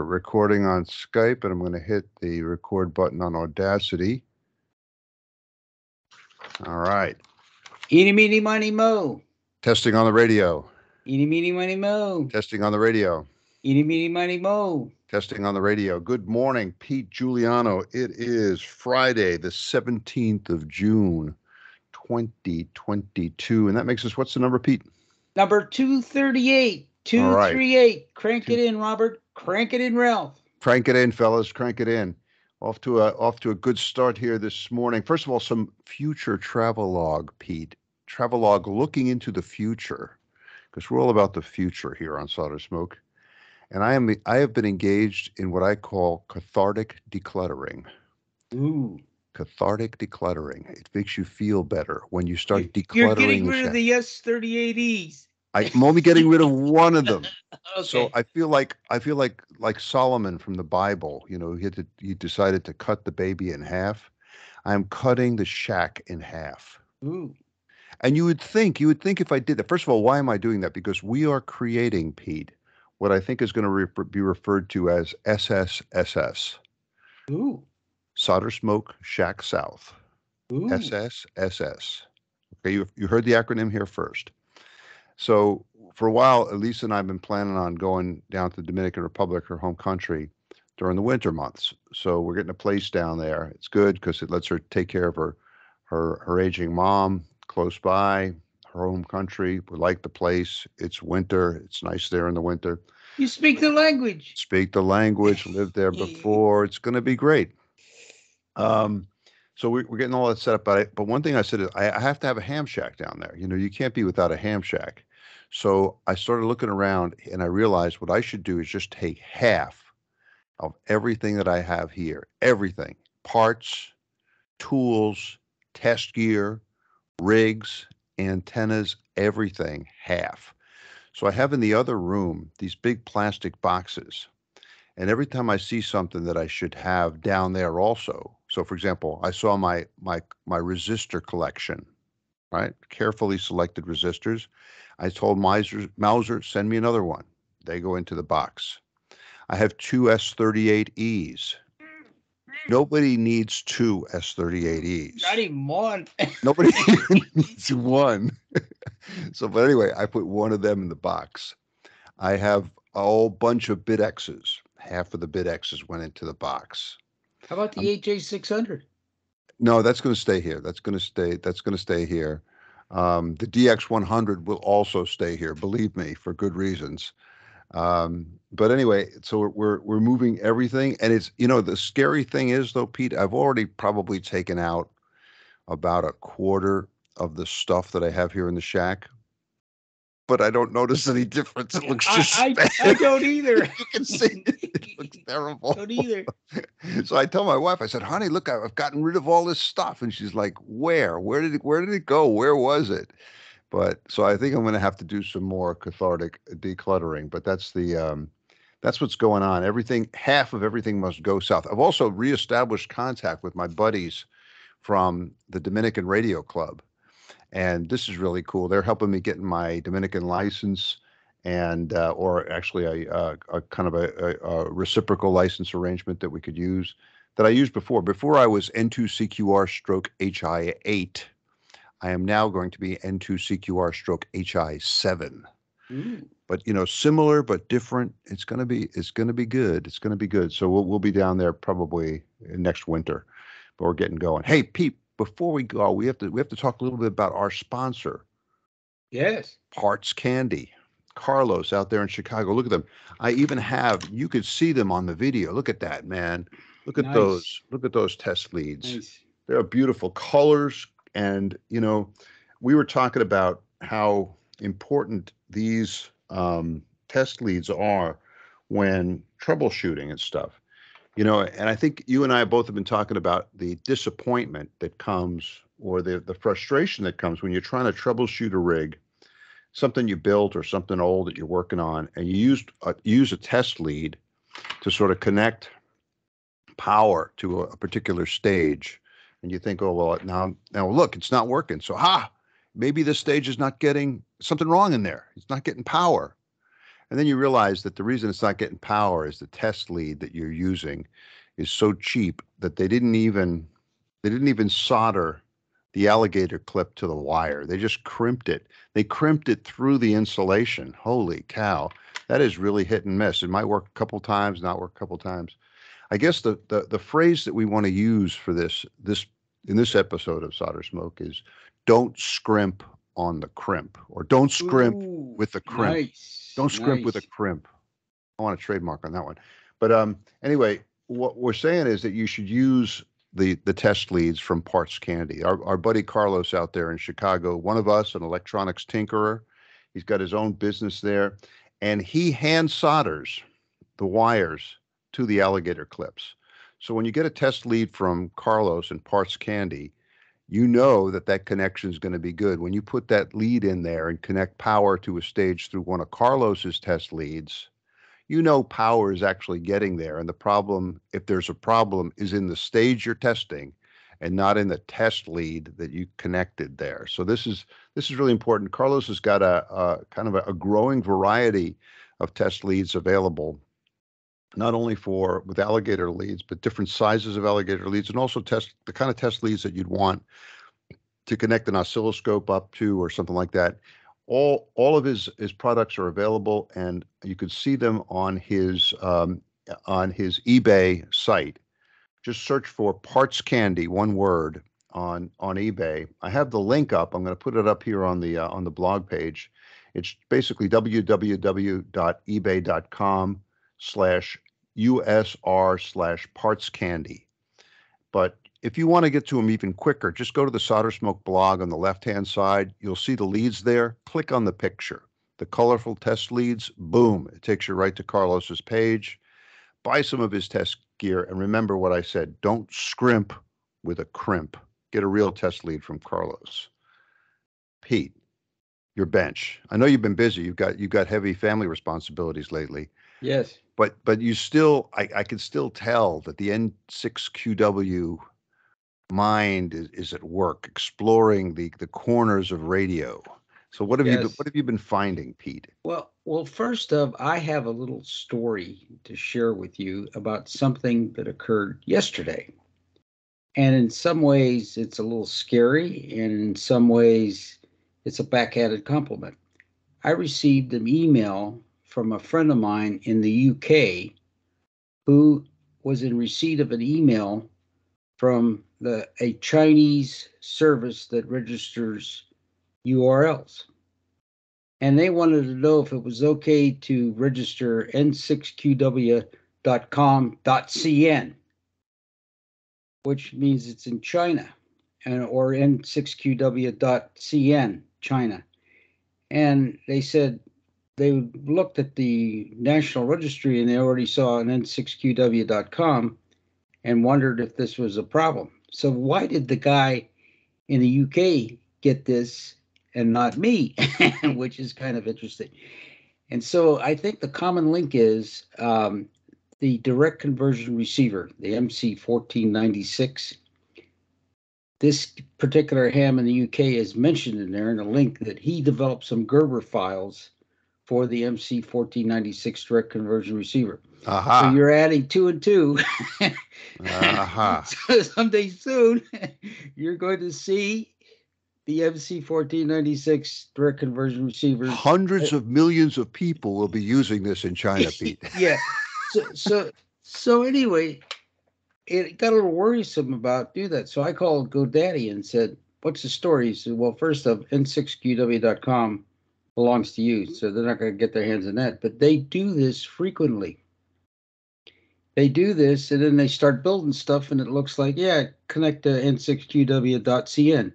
We're recording on Skype, and I'm going to hit the record button on Audacity. All right. Eeny, meeny, miny, mo. Testing on the radio. Eeny, meeny, miny, mo. Testing on the radio. Eeny, meeny, miny, mo. Testing on the radio. Good morning, Pete Giuliano. It is Friday, the 17th of June, 2022. And that makes us, what's the number, Pete? Number 238. All right. 238. Crank it in, Robert. Crank it in, Ralph. Crank it in, fellas. Crank it in. Off to a off to a good start here this morning. First of all, some future travel log, Pete. Travel log looking into the future, because we're all about the future here on Solder Smoke. And I am I have been engaged in what I call cathartic decluttering. Ooh. Cathartic decluttering. It makes you feel better when you start decluttering. You're getting rid of the S38Es. I'm only getting rid of one of them. Okay. So I feel like I feel like like Solomon from the Bible. You know, he had to, he decided to cut the baby in half. I'm cutting the shack in half. Ooh. And you would think you would think if I did that. First of all, why am I doing that? Because we are creating Pete what I think is going to re- be referred to as SSSS, Ooh. Solder Smoke Shack South. Ooh. SSSS. Okay, you, you heard the acronym here first. So for a while, Elisa and I have been planning on going down to the Dominican Republic, her home country, during the winter months. So we're getting a place down there. It's good because it lets her take care of her her her aging mom close by, her home country. We like the place. It's winter. It's nice there in the winter. You speak the language. Speak the language. Lived there before. It's going to be great. Um, so we, we're getting all that set up. But I, but one thing I said is I, I have to have a ham shack down there. You know, you can't be without a ham shack. So I started looking around and I realized what I should do is just take half of everything that I have here, everything, parts, tools, test gear, rigs, antennas, everything, half. So I have in the other room these big plastic boxes. And every time I see something that I should have down there also. So for example, I saw my my my resistor collection, right? Carefully selected resistors. I told Mouser, Mouser send me another one. They go into the box. I have two S38Es. Nobody needs two S38Es. Not even one. Nobody needs one. so, but anyway, I put one of them in the box. I have a whole bunch of BITX's. Half of the BITX's went into the box. How about the HJ600? No, that's going to stay here. That's going to stay. That's going to stay here. Um, the DX100 will also stay here. Believe me, for good reasons. Um, but anyway, so we're, we're we're moving everything, and it's you know the scary thing is though, Pete, I've already probably taken out about a quarter of the stuff that I have here in the shack, but I don't notice any difference. It looks just I, I, bad. I don't either. you can see it, it looks terrible. don't either. So I tell my wife, I said, "Honey, look, I've gotten rid of all this stuff," and she's like, "Where? Where did it? Where did it go? Where was it?" But so I think I'm going to have to do some more cathartic decluttering. But that's the um, that's what's going on. Everything, half of everything must go south. I've also reestablished contact with my buddies from the Dominican Radio Club, and this is really cool. They're helping me get my Dominican license, and uh, or actually a, a, a kind of a, a, a reciprocal license arrangement that we could use that I used before. Before I was N2CQR stroke HI8. I am now going to be N2CQR stroke HI7 Ooh. but you know similar but different it's going to be it's going to be good it's going to be good so we'll, we'll be down there probably next winter but we're getting going hey pete before we go we have to we have to talk a little bit about our sponsor. Yes. parts candy. Carlos out there in chicago look at them. I even have you could see them on the video. Look at that man. Look at Nice. those look at those test leads. Nice. they're beautiful colors and you know we were talking about how important these um, test leads are when troubleshooting and stuff you know and i think you and i both have been talking about the disappointment that comes or the, the frustration that comes when you're trying to troubleshoot a rig something you built or something old that you're working on and you used a, use a test lead to sort of connect power to a, a particular stage and you think, oh well, now now look, it's not working. So ha, maybe this stage is not getting something wrong in there. It's not getting power. And then you realize that the reason it's not getting power is the test lead that you're using is so cheap that they didn't even they didn't even solder the alligator clip to the wire. They just crimped it. They crimped it through the insulation. Holy cow. That is really hit and miss. It might work a couple times, not work a couple times. I guess the the, the phrase that we want to use for this this in this episode of Solder Smoke is don't scrimp on the crimp or don't scrimp Ooh, with the crimp. Nice. Don't scrimp with a crimp. I want a trademark on that one. But um, anyway, what we're saying is that you should use the the test leads from Parts Candy. Our our buddy Carlos out there in Chicago, one of us, an electronics tinkerer. He's got his own business there, and he hand solders the wires to the alligator clips. So when you get a test lead from Carlos and Parts Candy, you know that that connection is going to be good. When you put that lead in there and connect power to a stage through one of Carlos's test leads, you know power is actually getting there. And the problem, if there's a problem, is in the stage you're testing and not in the test lead that you connected there. So this is this is really important. Carlos has got a, a kind of a, a growing variety of test leads available not only for with alligator leads, but different sizes of alligator leads, and also test the kind of test leads that you'd want to connect an oscilloscope up to or something like that. All all of his his products are available, and you could see them on his um, on his eBay site. Just search for Parts Candy, one word on on eBay. I have the link up. I'm going to put it up here on the uh, on the blog page. It's basically www.ebay.com slash USR slash parts candy. But if you want to get to them even quicker, just go to the Solder Smoke blog on the left hand side. You'll see the leads there. Click on the picture, the colorful test leads. Boom, it takes you right to Carlos's page. Buy some of his test gear. And remember what I said don't scrimp with a crimp. Get a real test lead from Carlos. Pete, your bench. I know you've been busy. You've got you've got heavy family responsibilities lately Yes. But but you still I, I can still tell that the N6QW mind is, is at work exploring the the corners of radio. So what have you been, what have you been finding, Pete? Well, well, first of, I have a little story to share with you about something that occurred yesterday. And in some ways, it's a little scary, and in some ways, it's a backhanded compliment. I received an email from a friend of mine in the UK who was in receipt of an email from the a Chinese service that registers URLs and they wanted to know if it was okay to register n6qw.com.cn, which means it's in China, and or n6qw.cn, China. And they said they looked at the national registry and they already saw an n6qw.com and wondered if this was a problem. So why did the guy in the UK get this and not me, which is kind of interesting. And so I think the common link is um, the direct conversion receiver, the MC1496. This particular ham in the UK is mentioned in there in a link that he developed some Gerber files for the MC1496 direct conversion receiver. So you're adding two and two. Aha. so someday soon, you're going to see the MC1496 direct conversion receiver. Hundreds of millions of people will be using this in China, Pete. yeah. So, so, so anyway, it got a little worrisome about do that. So I called GoDaddy and said, "What's the story?" He said, "Well, first of n6qw.com belongs to you, so they're not going to get their hands on that. But they do this frequently. They do this, and then they start building stuff, and it looks like, yeah, connect to n6qw.cn.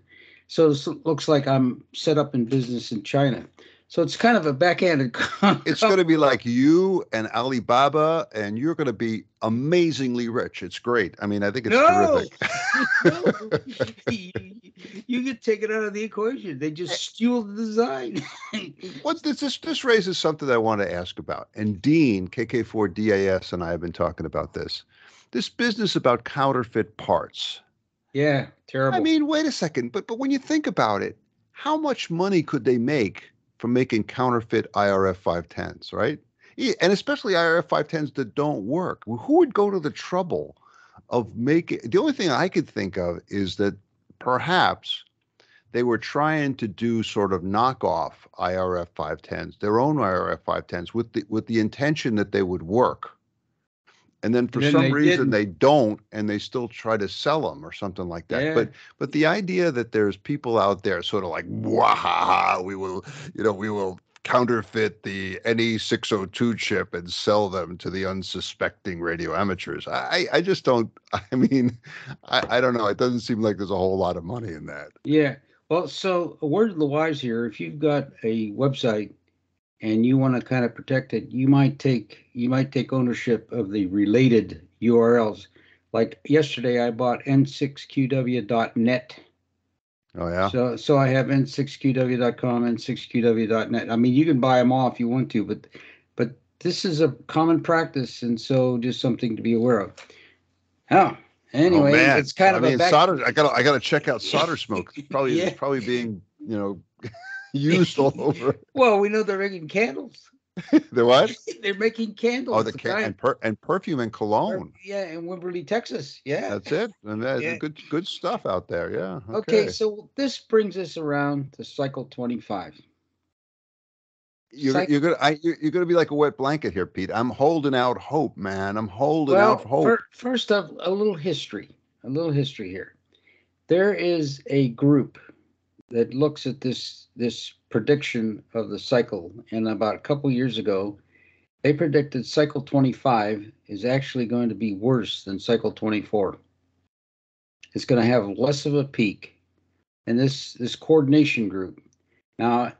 So this looks like I'm set up in business in China. So it's kind of a backhanded. It's going to be like you and Alibaba, and you're going to be amazingly rich. It's great. I mean, I think it's No. terrific. you, you get taken out of the equation. They just steal the design. What's this, this? This raises something I want to ask about. And Dean, KK4DAS, and I have been talking about this. This business about counterfeit parts. yeah, terrible. I mean, wait a second. But but when you think about it, how much money could they make from making counterfeit IRF 510s, right? And especially IRF 510s that don't work. Who would go to the trouble of making? The only thing I could think of is that perhaps they were trying to do sort of knockoff IRF 510s, their own IRF 510s, with the with the intention that they would work. And then for And then some they reason didn't. they don't, and they still try to sell them or something like that. Yeah. But but the idea that there's people out there sort of like, wow, we will, you know, we will counterfeit the NE602 chip and sell them to the unsuspecting radio amateurs. I, I just don't, I mean, I, I don't know. It doesn't seem like there's a whole lot of money in that. Yeah. Well, so a word of the wise here, if you've got a website and you want to kind of protect it, you might take you might take ownership of the related URLs. Like yesterday I bought n6qw.net. Oh, yeah. So so I have n6qw.com, n6qw.net. I mean, you can buy them all if you want to, but but this is a common practice and so just something to be aware of. Oh, anyway, oh, it's kind I of mean, a back, solder. I got. I got to check out solder smoke. It's probably Yeah. it's probably being you know used all over. Well, we know they're making candles. the what? They're making candles. Oh, the can and, per- and perfume and cologne. Yeah, in Wimberley, Texas. Yeah. That's it. And that's Yeah. good good stuff out there. Yeah. okay. Okay. so this brings us around to cycle 25. you're, you're gonna I, you're, you're gonna be like a wet blanket here, Pete. I'm holding out hope, man. I'm holding Well, out hope. fir- first up, a little history. A little history here. There is a group that looks at this this prediction of the cycle, and about a couple years ago, they predicted cycle 25 is actually going to be worse than cycle 24. It's going to have less of a peak, and this this coordination group. Now,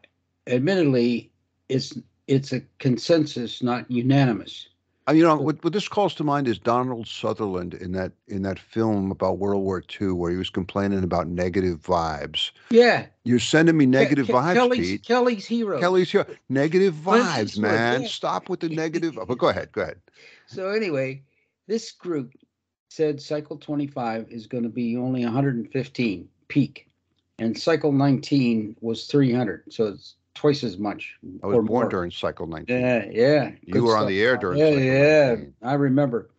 admittedly, it's it's a consensus, not unanimous. Uh, you know what, what this calls to mind is Donald Sutherland in that in that film about World War II, where he was complaining about negative vibes. Yeah, You're sending me negative Ke- vibes, Kelly's, Pete. Kelly's hero. Kelly's here. Negative vibes, man. yeah. Stop with the negative. But go ahead. Go ahead. So anyway, this group said cycle 25 is going to be only 115 peak, and cycle 19 was 300, so it's twice as much. I was born more. during cycle 19. Yeah, yeah. You were on the air during Yeah, cycle yeah. 19. I remember.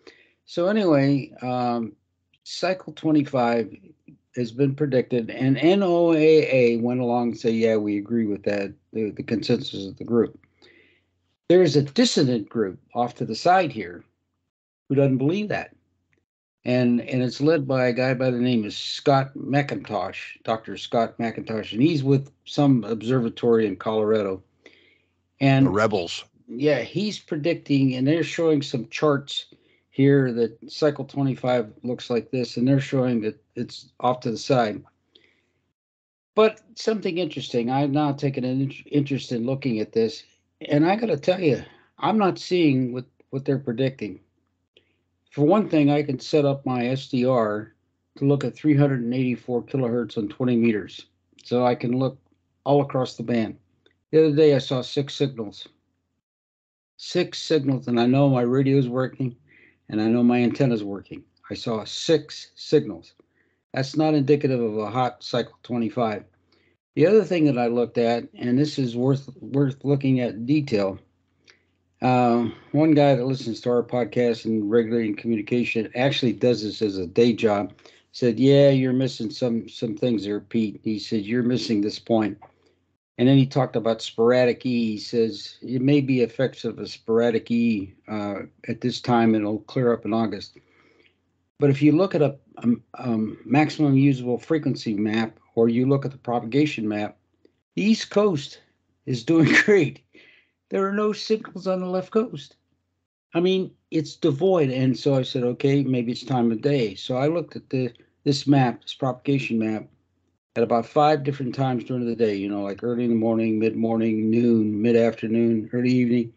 So anyway, um, cycle 25 has been predicted, and NOAA went along and said, "Yeah, we agree with that." The, the consensus of the group. There is a dissident group off to the side here who doesn't believe that, and and it's led by a guy by the name of Scott McIntosh, Dr. Scott McIntosh, and he's with some observatory in Colorado. And The rebels. yeah, he's predicting, and they're showing some charts here that cycle 25 looks like this, and they're showing that it's off to the side. But something interesting, I've now taken an interest in looking at this, and I got to tell you, I'm not seeing what, what they're predicting. For one thing, I can set up my SDR to look at 384 kilohertz on 20 meters, so I can look all across the band. The other day, I saw six signals six signals, and I know my radio is working and I know my antenna is working. I saw six signals. That's not indicative of a hot cycle 25. The other thing that I looked at, and this is worth worth looking at in detail. Um, one guy that listens to our podcast and regularly in communication actually does this as a day job. Said, "Yeah, you're missing some some things there, Pete." He said, "You're missing this point." And then he talked about sporadic E. He says it may be effects of a sporadic E uh, at this time, and it'll clear up in August. But if you look at a, um, um, maximum usable frequency map, or you look at the propagation map, the East Coast is doing great. There are no signals on the left coast. I mean, it's devoid. And so I said, okay, maybe it's time of day. So I looked at the this map, this propagation map, at about five different times during the day, you know, like early in the morning, mid morning, noon, mid afternoon, early evening.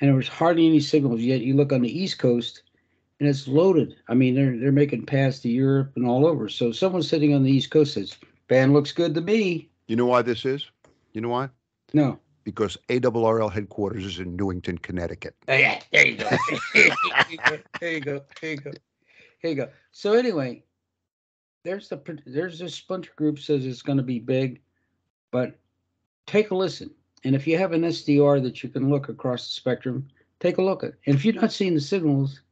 And there was hardly any signals yet. You look on the East Coast and it's loaded. I mean, they're they're making paths to Europe and all over. So someone sitting on the East Coast says, Band looks good to me. You know why this is? You know why? No. Because ARRL headquarters is in Newington, Connecticut. Oh, yeah, there you go. there you go. There you go. There you go. There you go. So anyway, there's the there's this splinter group says it's going to be big, but take a listen. And if you have an SDR that you can look across the spectrum, take a look at. And if you're not seeing the signals,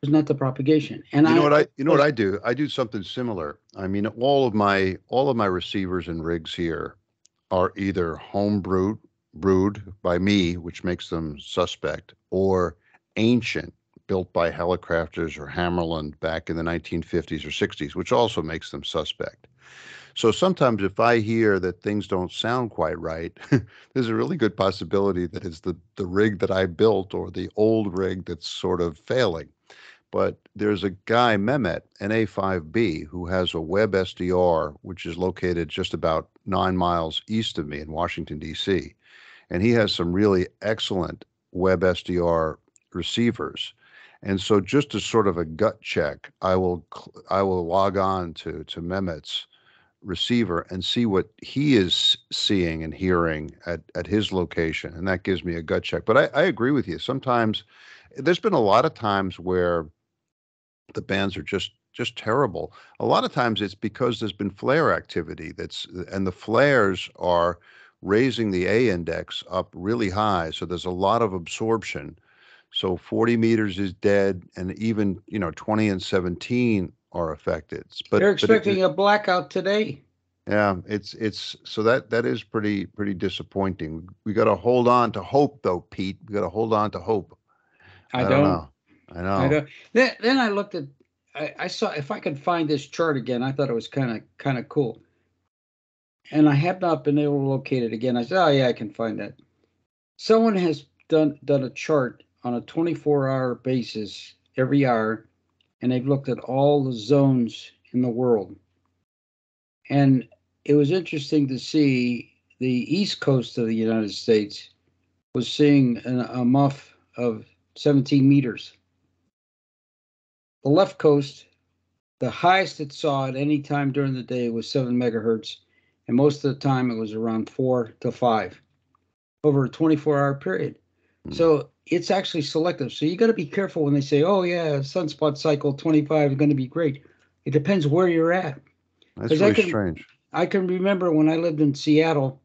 there's not the propagation. And You know I, what I, you know what I do? I do something similar. I mean, all of my, all of my receivers and rigs here are either home brewed, brewed by me, which makes them suspect, or ancient, built by Hallicrafters or Hammarlund back in the 1950s or 60s, which also makes them suspect. So sometimes if I hear that things don't sound quite right, there's a really good possibility that it's the, the rig that I built or the old rig that's sort of failing. But there's a guy, Mehmet, an A5B, who has a web SDR, which is located just about nine miles east of me in Washington, D.C. And he has some really excellent web SDR receivers. And so just as sort of a gut check, I will I will log on to to Mehmet's receiver and see what he is seeing and hearing at, at his location. And that gives me a gut check. But I, I agree with you. Sometimes there's been a lot of times where the bands are just just terrible. A lot of times it's because there's been flare activity that's and the flares are raising the A index up really high. So there's a lot of absorption. So 40 meters is dead, and even you know 20 and 17 are affected. But they're but it- expecting a blackout today. yeah, it's it's so that that is pretty pretty disappointing. We got to hold on to hope, though, Pete. We got to hold on to hope. I, don't don't. know. I know. I don't. Then, then I looked at. I, I saw if I could find this chart again. I thought it was kind of kind of cool. And I have not been able to locate it again. I said, "Oh yeah, I can find that." Someone has done done a chart on a 24-hour basis every hour, and they've looked at all the zones in the world. And it was interesting to see the east coast of the United States was seeing an, a MUF of 17 meters. The left coast, the highest it saw at any time during the day was seven megahertz, and most of the time it was around four to five over a 24 hour period. Hmm. So it's actually selective. So you got to be careful when they say, oh, yeah, sunspot cycle 25 is going to be great. It depends where you're at. That's 'Cause I really can- strange. I can remember when I lived in Seattle,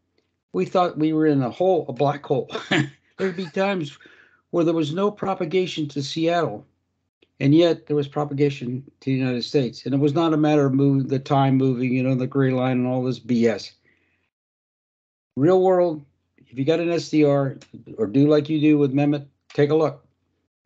we thought we were in a hole, a black hole. There'd be times where there was no propagation to Seattle, and yet there was propagation to the United States. And it was not a matter of moving the time moving, you know, the gray line and all this BS. Real world, if you got an SDR or do like you do with Mehmet, take a look.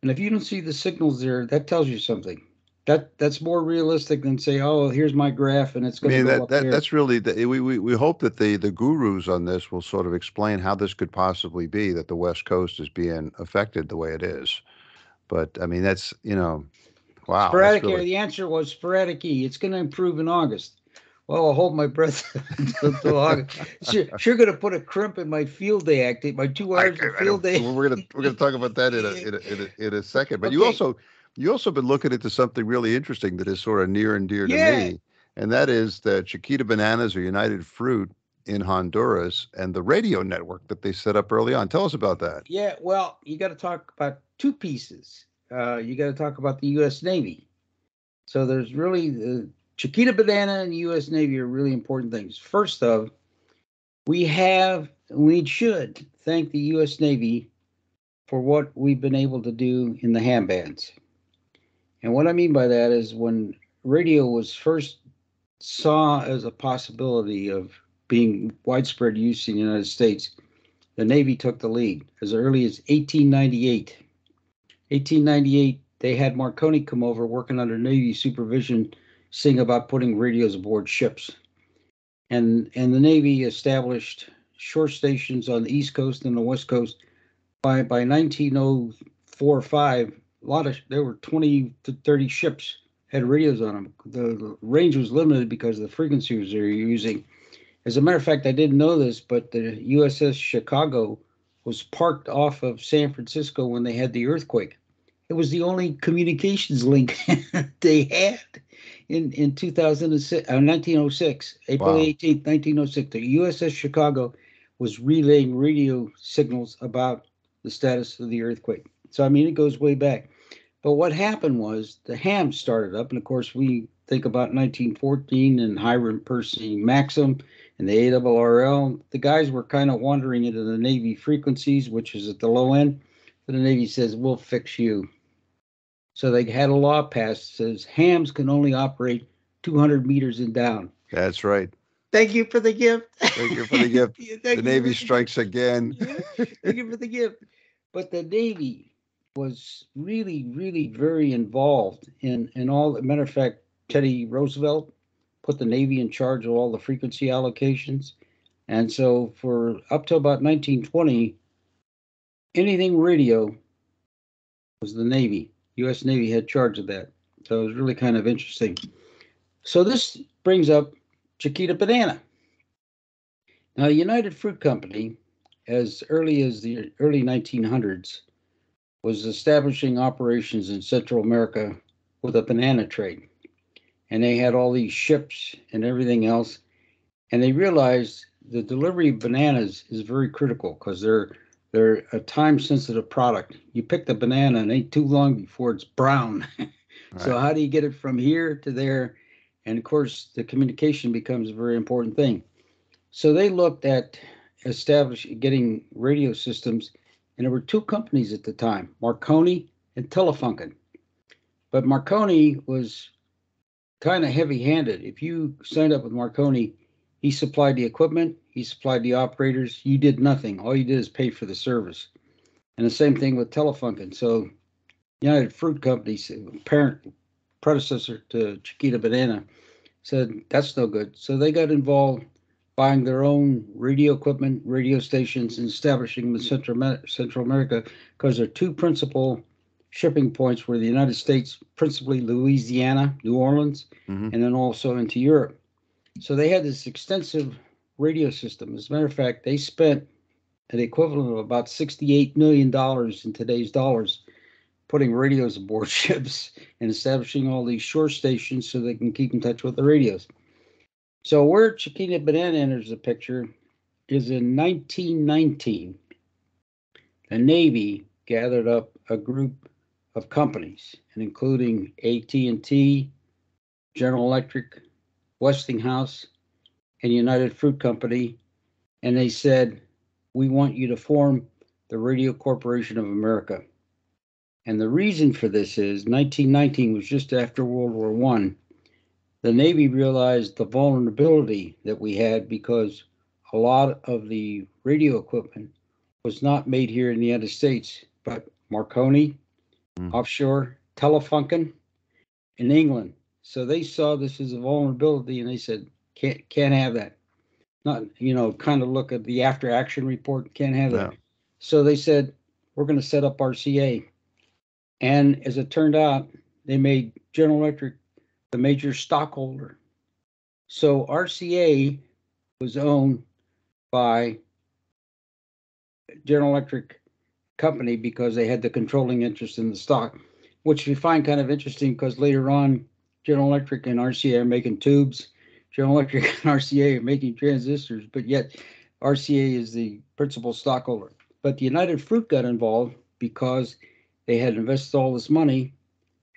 And if you don't see the signals there, that tells you something. That that's more realistic than say, oh, here's my graph and it's I going to go that, up that there. that's really the, we, we we hope that the the gurus on this will sort of explain how this could possibly be that the West Coast is being affected the way it is. But I mean that's you know, wow. Sporadic really- The answer was sporadic E. It's going to improve in August. Well, I'll hold my breath until, August. Sure, sure going to put a crimp in my field day active, my two I- hours I- of field day. We're gonna we're gonna talk about that in a in a, in a, in a second. But you also you also been looking into something really interesting that is sort of near and dear to Yeah. me, and that is that Chiquita Bananas or United Fruit in Honduras and the radio network that they set up early on. Tell us about that. Yeah, well, you got to talk about two pieces. Uh, you got to talk about the U.S. Navy. So there's really the Chiquita Banana and the U.S. Navy are really important things. First of, we have we should thank the U.S. Navy for what we've been able to do in the ham bands. And what I mean by that is when radio was first saw as a possibility of being widespread use in the United States, the Navy took the lead as early as 1898. 1898, they had Marconi come over working under Navy supervision, saying about putting radios aboard ships. And, and the Navy established shore stations on the East Coast and the West Coast. By, by 1904 or 5, a lot of there were 20 to 30 ships had radios on them. The, the range was limited because the frequencies they were using. As a matter of fact, I didn't know this, but the USS Chicago was parked off of San Francisco when they had the earthquake. It was the only communications link they had in in 2006, uh, 1906, April Wow. 18th, 1906. The USS Chicago was relaying radio signals about the status of the earthquake. So I mean, it goes way back. But what happened was the ham started up, and of course we think about 1914 and Hiram Percy Maxim and the ARRL. The guys were kind of wandering into the Navy frequencies, which is at the low end. But the Navy says, we'll fix you. So they had a law passed says hams can only operate 200 meters and down. That's right. Thank you for the gift. Thank you for the gift. the Navy strikes again. Thank you for the gift. But the Navy was really, really very involved in, in all. matter of fact, Teddy Roosevelt put the Navy in charge of all the frequency allocations. And so for up to about 1920, anything radio was the Navy. U.S. Navy had charge of that. So it was really kind of interesting. So this brings up Chiquita Banana. Now, United Fruit Company, as early as the early 1900s, was establishing operations in Central America with a banana trade and they had all these ships and everything else. And they realized the delivery of bananas is very critical because they're they're a time sensitive product. You pick the banana and it ain't too long before it's brown. right. So how do you get it from here to there? And of course, the communication becomes a very important thing. So they looked at establishing getting radio systems, and there were two companies at the time, Marconi and Telefunken. But Marconi was kind of heavy handed. If you signed up with Marconi, he supplied the equipment, he supplied the operators. You did nothing. All you did is pay for the service. And the same thing with Telefunken. So United Fruit Company, parent predecessor to Chiquita Banana, said that's no good. So they got involved buying their own radio equipment, radio stations, and establishing them in Central, Central America because their two principal shipping points were the United States, principally Louisiana, New Orleans, mm-hmm. and then also into Europe. So they had this extensive radio system. As a matter of fact, they spent an equivalent of about $68 million in today's dollars putting radios aboard ships and establishing all these shore stations so they can keep in touch with the radios. So where Chiquita Banana enters the picture is in 1919. The Navy gathered up a group of companies, and including AT&T, General Electric, Westinghouse, and United Fruit Company, and they said, "We want you to form the Radio Corporation of America." And the reason for this is 1919 was just after World War One. The Navy realized the vulnerability that we had because a lot of the radio equipment was not made here in the United States, but Marconi, mm. offshore Telefunken in England. So they saw this as a vulnerability and they said, can't can't have that. Not you know, kind of look at the after action report, can't have that. So they said, we're going to set up RCA. And as it turned out, they made General Electric the major stockholder. So RCA was owned by General Electric company because they had the controlling interest in the stock, which we find kind of interesting because later on, General Electric and RCA are making tubes. General Electric and RCA are making transistors, but yet RCA is the principal stockholder. But the United Fruit got involved because they had invested all this money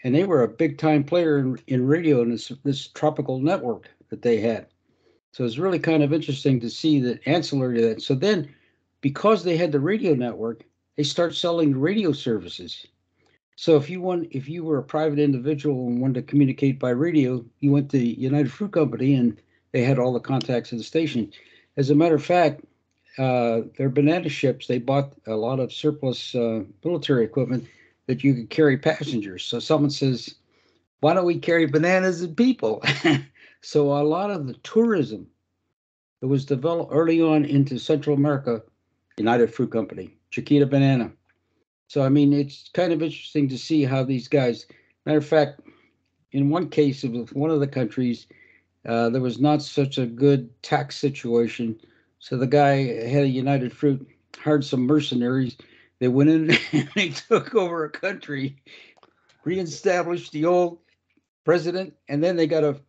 and they were a big time player in, in radio in this, this tropical network that they had. So it's really kind of interesting to see that ancillary to that. So then, because they had the radio network, they start selling radio services. So if you want, if you were a private individual and wanted to communicate by radio, you went to United Fruit Company and they had all the contacts of the station. As a matter of fact, uh, their banana ships, they bought a lot of surplus uh, military equipment that you could carry passengers. So someone says, why don't we carry bananas and people? so a lot of the tourism that was developed early on into Central America, United Fruit Company, Chiquita Banana. So, I mean, it's kind of interesting to see how these guys, matter of fact, in one case of one of the countries, uh, there was not such a good tax situation. So the guy had a United Fruit, hired some mercenaries. They went in and they took over a country, reestablished the old president, and then they got a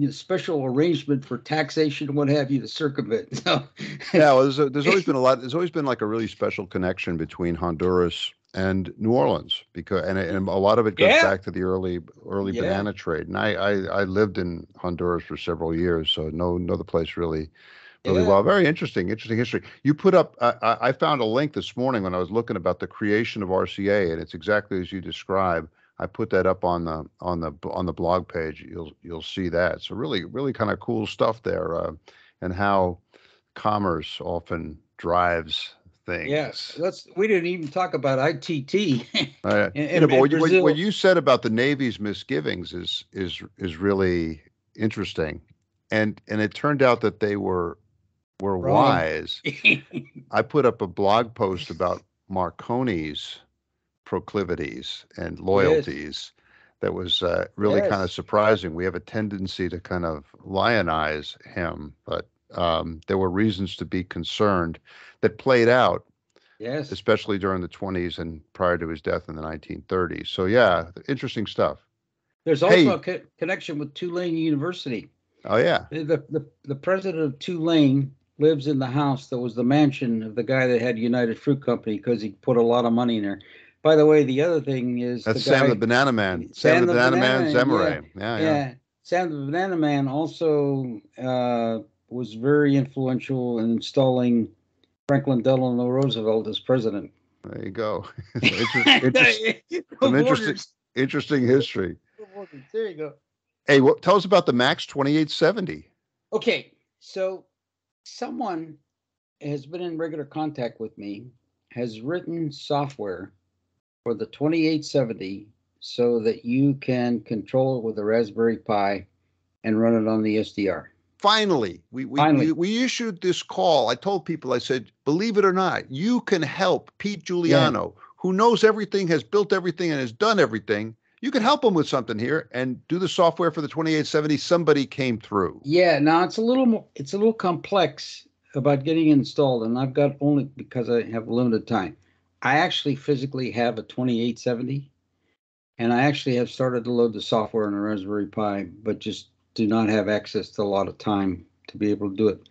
you know, special arrangement for taxation, what have you, to circumvent. So, yeah, well, there's, a, there's always been a lot. There's always been like a really special connection between Honduras and New Orleans because and, and a lot of it goes Yeah. back to the early early Yeah. banana trade. And I, I I lived in Honduras for several years, so know know the place really really Yeah. well. Very interesting, interesting history. You put up. I, I I found a link this morning when I was looking about the creation of RCA, and it's exactly as you describe. I put that up on the on the on the blog page. You'll you'll see that. So really really kind of cool stuff there, uh, and how commerce often drives things. Yes, let's. We didn't even talk about ITT. Uh, And- you know, and- what, you, what, what you said about the Navy's misgivings is is is really interesting, and and it turned out that they were were Wrong. wise. I put up a blog post about Marconi's proclivities and loyalties. That was uh, really kind of surprising. We have a tendency to kind of lionize him, but um, there were reasons to be concerned that played out yes, especially during the 20s and prior to his death in the 1930s. So yeah, interesting stuff. there's also Hey. a co- connection with Tulane University. Oh yeah, The, the the the president of Tulane lives in the house that was the mansion of the guy that had United Fruit Company because he put a lot of money in there. By the way, the other thing is that's the guy, Sam the Banana Man. Sam, the, Banana, Man, Man, Zemurray. Yeah, yeah. yeah, Sam the Banana Man also uh, was very influential in installing Franklin Delano Roosevelt as president. There you go. Inter- some interesting- interesting history. There you go. Hey, what, tell us about the MAX2870. Okay, so someone has been in regular contact with me, has written software for the 2870 so that you can control it with a Raspberry Pi and run it on the SDR. Finally, we we, Finally. we we issued this call. I told people, I said, believe it or not, you can help Pete Giuliano, who knows everything, has built everything, and has done everything. You can help him with something here and do the software for the 2870. Somebody came through. Yeah, now it's a little more, it's a little complex about getting installed, and I've got only because I have limited time. I actually physically have a 2870, and I actually have started to load the software on a Raspberry Pi, but just do not have access to a lot of time to be able to do it.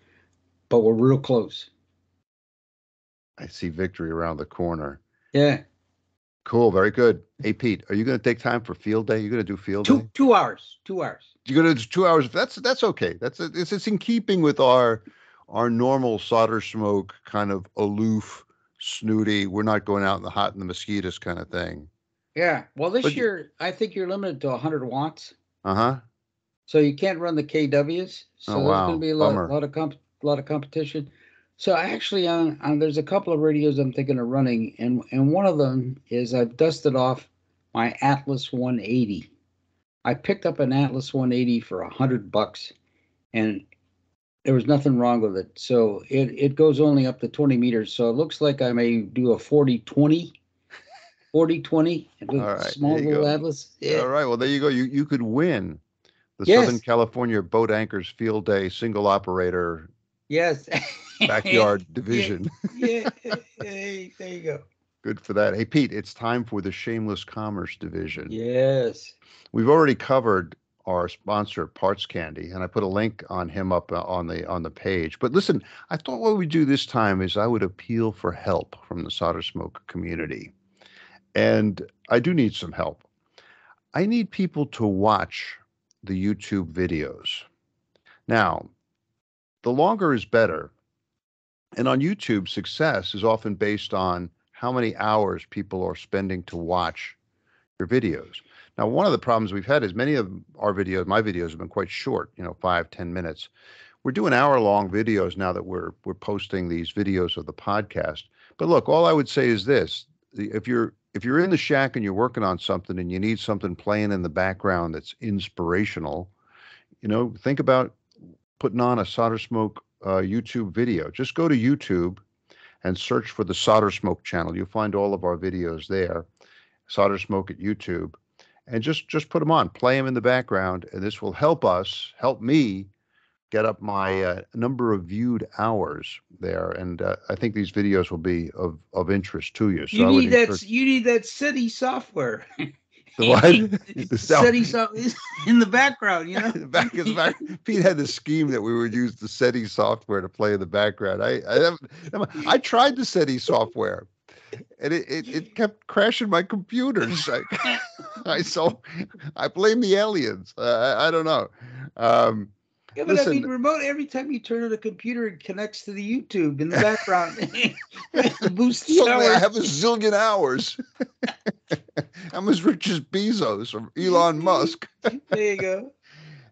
But we're real close. I see victory around the corner. Yeah, Cool, very good. Hey Pete, are you going to take time for field day? You're going to do field two day? two hours, two hours. You're going to do two hours. That's that's okay. That's it's, it's in keeping with our our normal solder smoke kind of aloof, snooty. We're not going out in the hot and the mosquitoes kind of thing. Yeah. Well, this But year I think you're limited to 100 watts, Uh huh. so you can't run the KWs. So Oh, there's wow. going to be a lot, lot of comp, lot of competition. So actually, on, on there's a couple of radios I'm thinking of running, and and one of them is I've dusted off my Atlas 180. I picked up an Atlas 180 for a hundred bucks, and there was nothing wrong with it. So it it goes only up to 20 meters. So it looks like I may do a 40 20. 40 20 with All right, there small you little go. Atlas. Yeah. All right. Well, there you go. You you could win the Yes. Southern California Boat Anchors Field Day single operator Yes. backyard division. yeah. Hey, there you go. Good for that. Hey Pete, it's time for the Shameless Commerce division. Yes. We've already covered our sponsor, Parts Candy, and I put a link on him up uh, on the on the page. But listen, I thought what we'd do this time is I would appeal for help from the solder smoke community, and I do need some help. I need people to watch the YouTube videos. Now, the longer is better, and on YouTube, success is often based on how many hours people are spending to watch your videos. Now, one of the problems we've had is many of our videos, my videos, have been quite short. You know, five, ten minutes. We're doing hour-long videos now that we're we're posting these videos of the podcast. But look, all I would say is this: if you're if you're in the shack and you're working on something and you need something playing in the background that's inspirational, you know, think about putting on a solder smoke uh, YouTube video. Just go to YouTube and search for the Solder Smoke channel. You'll find all of our videos there. Solder Smoke at YouTube, and just just put them on, play them in the background, and this will help us, help me, get up my uh, number of viewed hours there. And uh, I think these videos will be of of interest to you. So You need that. encourage- You need that SETI software. The what? The SETI so in the background. You know. back back, Pete had the scheme that we would use the SETI software to play in the background. I I, I tried the SETI software, and it, it, it kept crashing my computers. I, I so I blame the aliens. Uh, I, I don't know. Um, yeah, but Listen, I mean, remote. Every time you turn on the computer, it connects to the YouTube in the background. Boost the Suddenly, hours. I have a zillion hours. I'm as rich as Bezos or Elon Musk. there you go.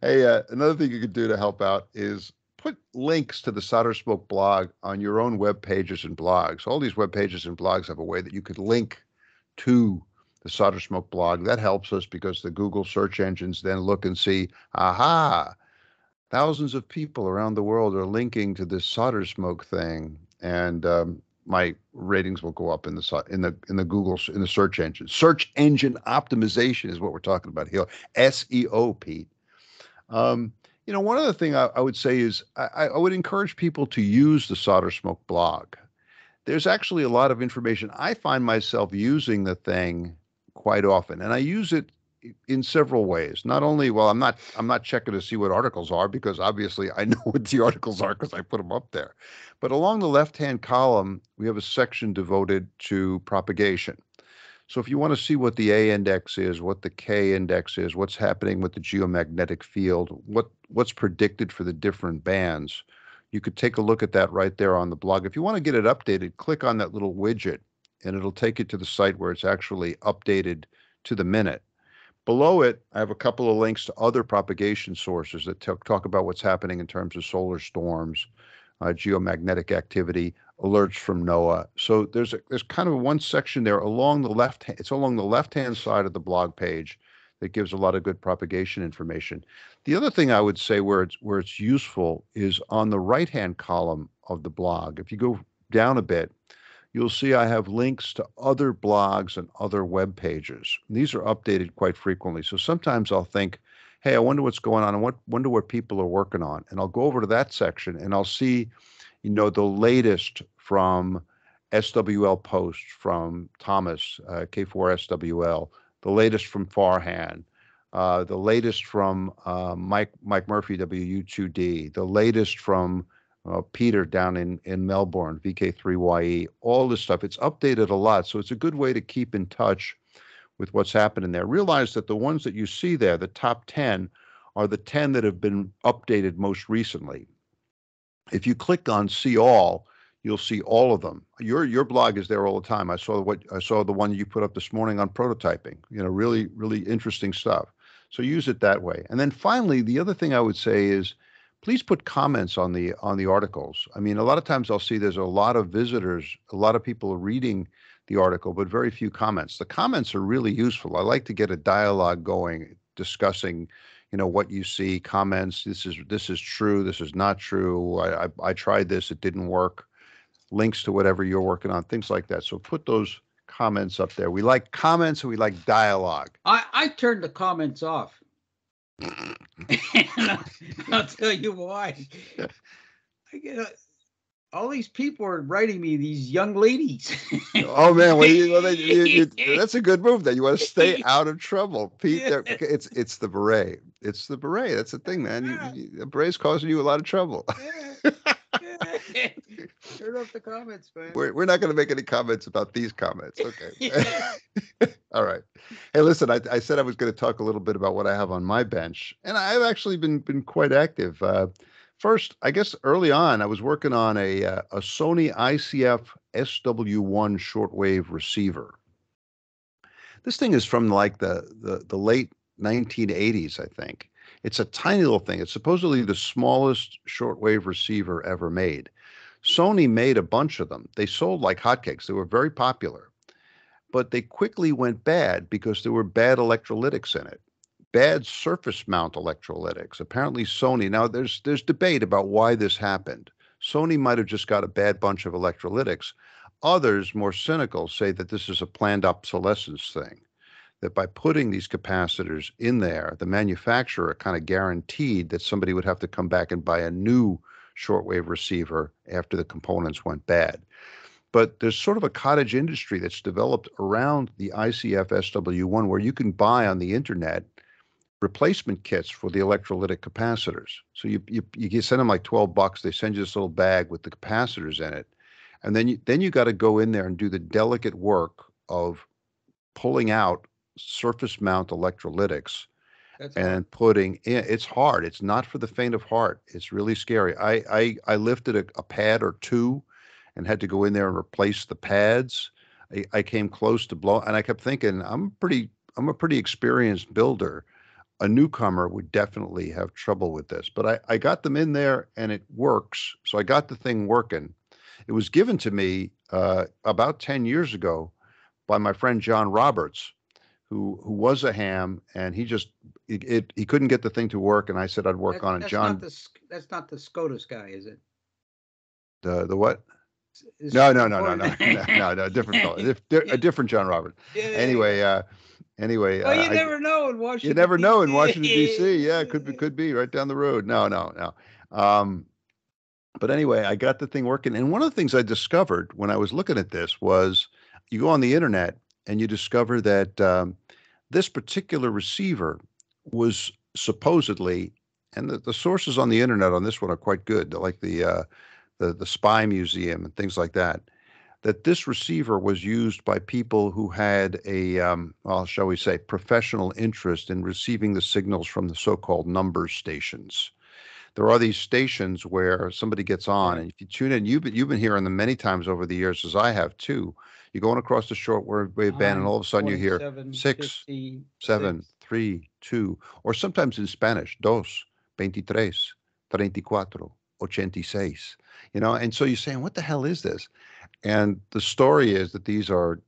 Hey, uh, another thing you could do to help out is put links to the Solder Smoke blog on your own web pages and blogs. All these web pages and blogs have a way that you could link to the Solder Smoke blog. That helps us because the Google search engines then look and see, aha, thousands of people around the world are linking to this solder smoke thing, and um, my ratings will go up in the in the in the Google in the search engine. Search engine optimization is what we're talking about here. SEO, Pete. Um, you know, one other thing I, I would say is I, I would encourage people to use the solder smoke blog. There's actually a lot of information. I find myself using the thing quite often, and I use it in several ways. Not only, well, I'm not I'm not checking to see what articles are because obviously I know what the articles are because I put them up there. But along the left-hand column, we have a section devoted to propagation. So if you want to see what the A index is, what the K index is, what's happening with the geomagnetic field, what what's predicted for the different bands, you could take a look at that right there on the blog. If you want to get it updated, click on that little widget and it'll take you to the site where it's actually updated to the minute. Below it, I have a couple of links to other propagation sources that t- talk about what's happening in terms of solar storms, uh, geomagnetic activity, alerts from NOAA. So there's a, there's kind of one section there along the left. It's along the left hand side of the blog page that gives a lot of good propagation information. The other thing I would say where it's where it's useful is on the right hand column of the blog. If you go down a bit, you'll see I have links to other blogs and other web pages. These are updated quite frequently. So sometimes I'll think, hey, I wonder what's going on I wonder what people are working on. And I'll go over to that section and I'll see, you know, the latest from SWL Post, from Thomas, uh, K4SWL, the latest from Farhan, uh, the latest from uh, Mike Mike Murphy WU2D, the latest from uh, Peter down in, in Melbourne, VK3YE, all this stuff. It's updated a lot. So it's a good way to keep in touch with what's happening there. Realize that the ones that you see there, the top 10, are the 10 that have been updated most recently. If you click on see all, you'll see all of them. Your your blog is there all the time. I saw what I saw the one you put up this morning on prototyping. You know, really really interesting stuff. So use it that way. And then finally, the other thing I would say is please put comments on the on the articles. I mean, a lot of times I'll see there's a lot of visitors, a lot of people are reading the article, but very few comments. The comments are really useful. I like to get a dialogue going, discussing, you know, what you see, comments. This is this is true. This is not true. I I, I tried this. It didn't work. Links to whatever you're working on, things like that. So put those comments up there. We like comments and we like dialogue. I I turned the comments off and I'll, I'll tell you why. I get a, all these people are writing me these young ladies. oh man, well, you, well they, you, you, that's a good move. That you want to stay out of trouble, Pete. It's it's the beret. It's the beret. That's the thing, man. The beret's causing you a lot of trouble. Turn off the comments, man. We're, we're not going to make any comments about these comments. Okay. All right. Hey, listen, I, I said I was going to talk a little bit about what I have on my bench, and I've actually been been quite active. Uh, first, I guess early on, I was working on a uh, a Sony ICF SW1 shortwave receiver. This thing is from like the the, the late 1980s, I think. It's a tiny little thing. It's supposedly the smallest shortwave receiver ever made. Sony made a bunch of them. They sold like hotcakes. They were very popular. But they quickly went bad because there were bad electrolytics in it. Bad surface mount electrolytics. Apparently Sony, now there's there's debate about why this happened. Sony might have just got a bad bunch of electrolytics. Others, more cynical, say that this is a planned obsolescence thing that by putting these capacitors in there, the manufacturer kind of guaranteed that somebody would have to come back and buy a new shortwave receiver after the components went bad. But there's sort of a cottage industry that's developed around the ICF SW1 where you can buy on the internet replacement kits for the electrolytic capacitors. So you, you, you send them like 12 bucks. They send you this little bag with the capacitors in it. and then you then you got to go in there and do the delicate work of pulling out surface mount electrolytics That's hard. and putting in it's hard it's not for the faint of heart it's really scary. I i, I lifted a, a pad or two and had to go in there and replace the pads. I, I came close to blow and i kept thinking i'm pretty i'm a pretty experienced builder. A newcomer would definitely have trouble with this. But i i got them in there and it works so i got the thing working. It was given to me uh, about 10 years ago by my friend john roberts who who was a ham and he just it, it he couldn't get the thing to work and I said I'd work That- on it. that's John Not the, that's not the SCOTUS guy, is it? the the what? Is- No no no no no no no, no different fellow, a different John Roberts. Yeah. Anyway, uh anyway, Well, uh, you I- never know in Washington. you never know in Washington D.C. Yeah, could be could be right down the road. No no no. Um, but anyway, I got the thing working, and one of the things I discovered when I was looking at this was you go on the internet and you discover that um, this particular receiver was supposedly, and the, the sources on the internet on this one are quite good, like the uh, the the Spy Museum and things like that. That this receiver was used by people who had a, um, well, shall we say, professional interest in receiving the signals from the so-called number stations there are these stations where somebody gets on, and if you tune in, you've been you've been hearing them many times over the years, as I have too. You're going across the short shortwave band, and all of a sudden you hear 47, six, 50, seven, six. three, two, or sometimes in Spanish, dos, veintitrés, treinta y cuatro, ochenta y seis. You know, and so you're saying, what the hell is this? And the story is that these are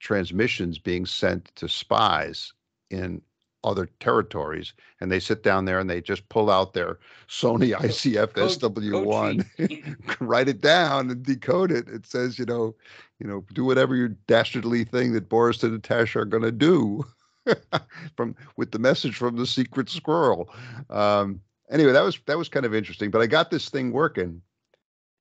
transmissions being sent to spies in other territories, and they sit down there and they just pull out their Sony ICF SW1, write it down and decode it. It says, you know, you know, do whatever your dastardly thing that Boris and Natasha are going to do, from with the message from the secret squirrel. Um, anyway, that was that was kind of interesting. But I got this thing working,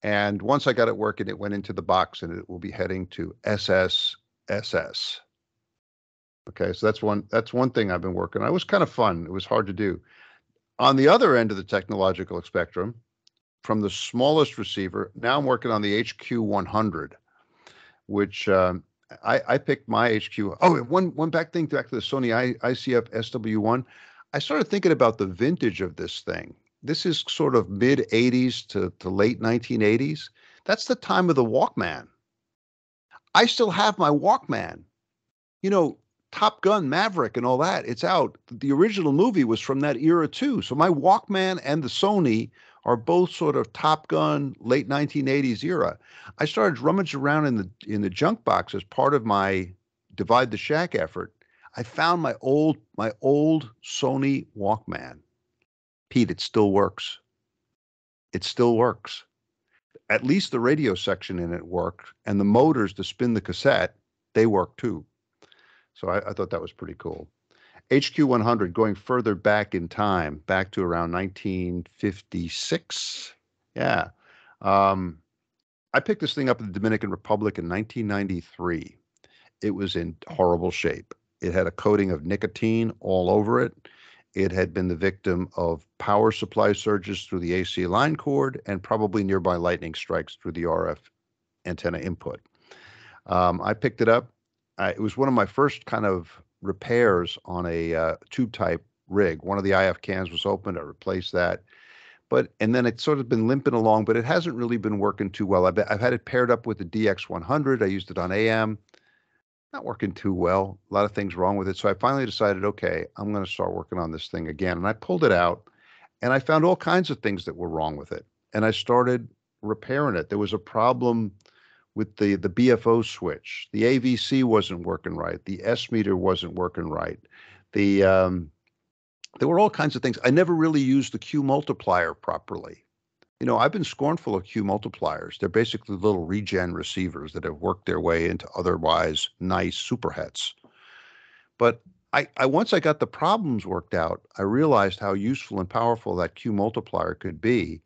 and once I got it working, it went into the box, and it will be heading to SSSS. Okay, so that's one that's one thing I've been working on. It was kind of fun. It was hard to do. On the other end of the technological spectrum, from the smallest receiver. Now I'm working on the HQ 100, which um, I, I picked my HQ. Oh, one one back thing back to the Sony I, ICF SW1. I started thinking about the vintage of this thing. This is sort of mid 80s to, to late 1980s. That's the time of the Walkman. I still have my Walkman. You know, Top Gun, Maverick, and all that. It's out. The original movie was from that era too. So my Walkman and the Sony are both sort of Top Gun, late 1980s era. I started rummaging around in the in the junk box as part of my divide the shack effort. I found my old my old Sony Walkman. Pete, it still works. It still works. At least the radio section in it worked, and the motors to spin the cassette, they work too. So I, I thought that was pretty cool. HQ 100 going further back in time, back to around 1956. Yeah. Um, I picked this thing up in the Dominican Republic in 1993. It was in horrible shape. It had a coating of nicotine all over it. It had been the victim of power supply surges through the AC line cord and probably nearby lightning strikes through the RF antenna input. Um, I picked it up. I, it was one of my first kind of repairs on a uh, tube type rig. One of the IF cans was open. I replaced that. But and then it's sort of been limping along, but it hasn't really been working too well. I've, I've had it paired up with the DX100. I used it on AM. Not working too well. A lot of things wrong with it. So I finally decided, okay, I'm going to start working on this thing again. And I pulled it out, and I found all kinds of things that were wrong with it. And I started repairing it. There was a problem with the the BFO switch. The AVC wasn't working right. The S meter wasn't working right. The um, there were all kinds of things. I never really used the Q multiplier properly. You know, I've been scornful of Q multipliers. They're basically little regen receivers that have worked their way into otherwise nice superhets. But I, I once I got the problems worked out, I realized how useful and powerful that Q multiplier could be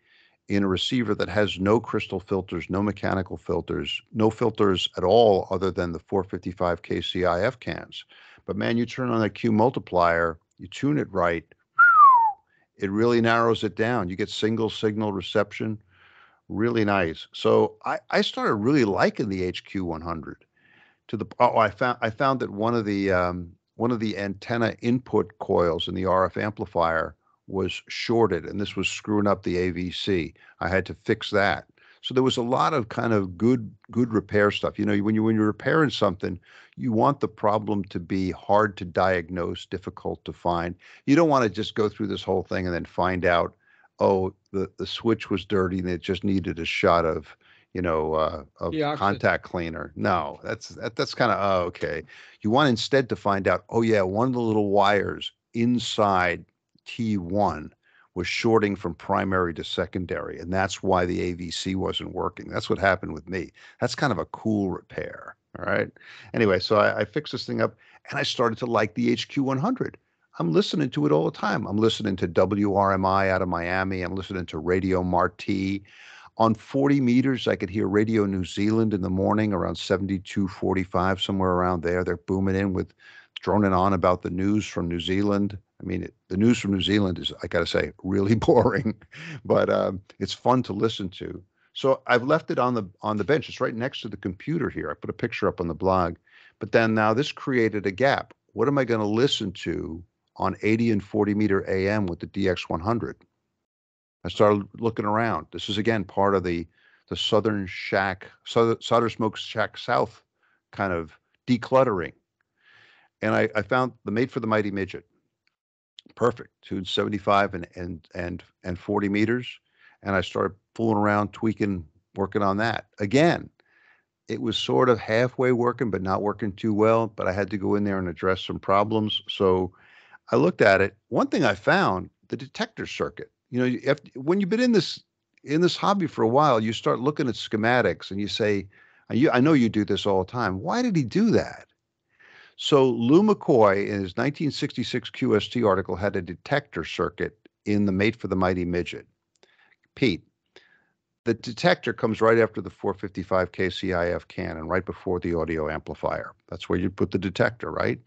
in a receiver that has no crystal filters, no mechanical filters, no filters at all other than the 455 KCIF cans. But man, you turn on that Q multiplier, you tune it right, it really narrows it down. You get single signal reception, really nice. So I, I started really liking the HQ 100 to the oh I found I found that one of the um, one of the antenna input coils in the RF amplifier was shorted and this was screwing up the AVC. I had to fix that. So there was a lot of kind of good good repair stuff. You know, when you when you're repairing something, you want the problem to be hard to diagnose, difficult to find. You don't want to just go through this whole thing and then find out, oh, the the switch was dirty and it just needed a shot of you know, uh, of contact cleaner. No, that's that, that's kind of oh, okay. You want instead to find out, oh yeah, one of the little wires inside T1 was shorting from primary to secondary, and that's why the AVC wasn't working. That's what happened with me. That's kind of a cool repair. All right. Anyway, so I, I fixed this thing up, and I started to like the HQ100. I'm listening to it all the time. I'm listening to WRMI out of Miami. I'm listening to Radio Marti. On 40 meters, I could hear Radio New Zealand in the morning around 7245, somewhere around there. They're booming in with droning on about the news from New Zealand. I mean, it, the news from New Zealand is, I got to say, really boring, but um, it's fun to listen to. So I've left it on the on the bench. It's right next to the computer here. I put a picture up on the blog. But then now this created a gap. What am I going to listen to on 80 and 40 meter AM with the DX100? I started looking around. This is again part of the the Southern Shack, Solder Smoke Shack South kind of decluttering. And I, I found the Mate for the Mighty Midget. Perfect. 275 and and and and 40 meters. And I started fooling around, tweaking, working on that. Again, it was sort of halfway working, but not working too well. But I had to go in there and address some problems. So I looked at it. One thing I found, the detector circuit you know, if, when you've been in this in this hobby for a while, you start looking at schematics and you say, I know you do this all the time. Why did he do that? So Lew McCoy in his 1966 QST article had a detector circuit in the Mate for the Mighty Midget. Pete, the detector comes right after the 455 KCIF cannon, right before the audio amplifier. That's where you put the detector, right?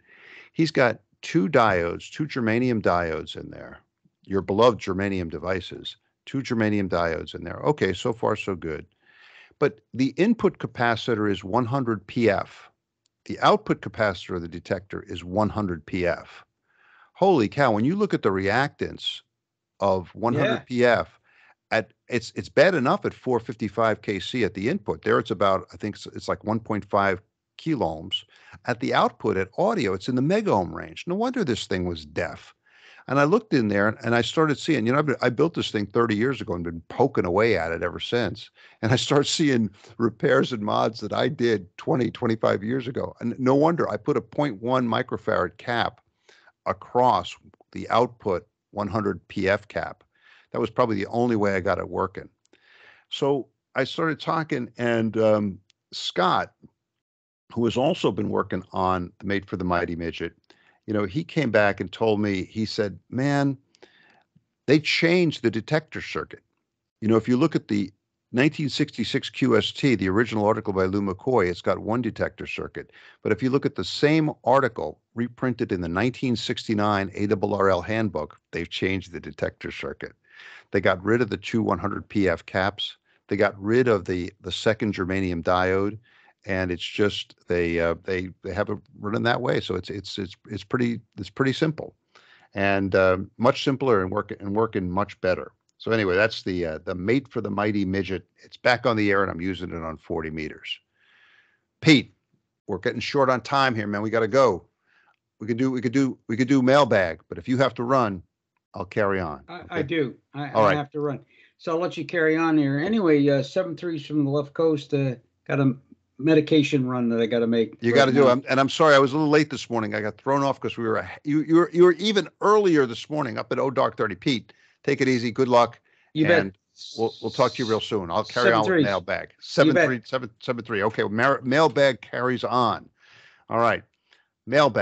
He's got two diodes, two germanium diodes in there your beloved germanium devices, two germanium diodes in there. Okay, so far so good. But the input capacitor is 100 PF. The output capacitor of the detector is 100 PF. Holy cow, when you look at the reactance of 100 yeah. PF, at it's it's bad enough at 455 kc at the input. There it's about I think it's, it's like 1.5 kiloohms. At the output at audio, it's in the mega ohm range. No wonder this thing was deaf. And I looked in there and I started seeing, you know, been, i built this thing 30 years ago and been poking away at it ever since. And I start seeing repairs and mods that I did 20, 25 years ago. And no wonder I put a 0.1 microfarad cap across the output 100 PF cap. That was probably the only way I got it working. So I started talking, and um, Scott, who has also been working on the Mate for the Mighty Midget, you know, he came back and told me, he said, man, they changed the detector circuit. You know, if you look at the 1966 QST, the original article by Lew McCoy, it's got one detector circuit. But if you look at the same article reprinted in the 1969 ARRL handbook, they've changed the detector circuit. They got rid of the two 100 PF caps. They got rid of the, the second germanium diode and it's just they uh, they they have it running that way. So it's it's it's it's pretty it's pretty simple, and uh, much simpler and work and working much better. So anyway, that's the uh, the mate for the mighty midget. It's back on the air, and I'm using it on 40 meters. Pete, we're getting short on time here, man. We got to go. We could do we could do we could do mailbag, but if you have to run, I'll carry on. I, okay? I do. I, I right. have to run. So I'll let you carry on here. Anyway, uh, seven threes from the left coast. Uh, got a medication run that I got to make. You right got to do. I'm, and I'm sorry, I was a little late this morning. I got thrown off because we were you you were you were even earlier this morning up at O Dark Thirty. Pete, take it easy. Good luck. You and bet. We'll we'll talk to you real soon. I'll carry seven on with mailbag. Seven three seven seven three. Okay, mailbag carries on. All right, mailbag.